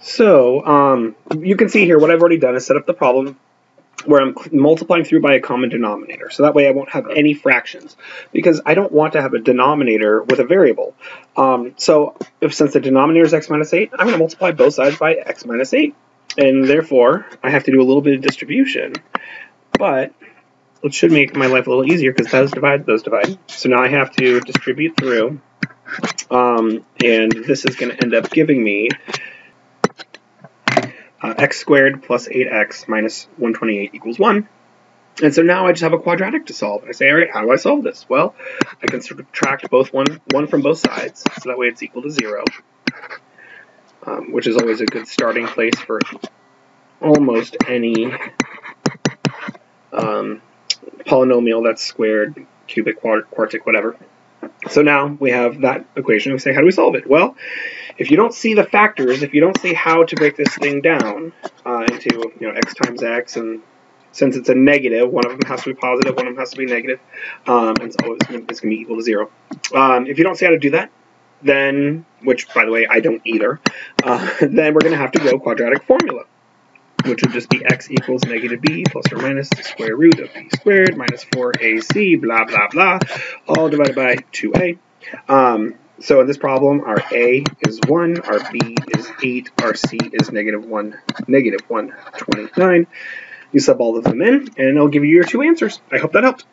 So um, you can see here what I've already done is set up the problem where I'm multiplying through by a common denominator. So that way I won't have any fractions because I don't want to have a denominator with a variable. Um, so if since the denominator is x minus 8, I'm going to multiply both sides by x minus 8. And therefore, I have to do a little bit of distribution. But it should make my life a little easier because those divide, those divide. So now I have to distribute through. Um, and this is going to end up giving me uh, x squared plus 8x minus 128 equals 1. And so now I just have a quadratic to solve. I say, all right, how do I solve this? Well, I can subtract both one, one from both sides, so that way it's equal to 0, um, which is always a good starting place for almost any um, polynomial that's squared, cubic, quartic, whatever. So now we have that equation. We say, how do we solve it? Well, if you don't see the factors, if you don't see how to break this thing down uh, into you know x times x, and since it's a negative, one of them has to be positive, one of them has to be negative, um, and so it's going to be equal to zero. Um, if you don't see how to do that, then, which by the way I don't either, uh, then we're going to have to go quadratic formula which would just be x equals negative b plus or minus the square root of b squared minus 4ac, blah, blah, blah, all divided by 2a. Um, so in this problem, our a is 1, our b is 8, our c is negative 1, negative 129. You sub all of them in, and it'll give you your two answers. I hope that helped.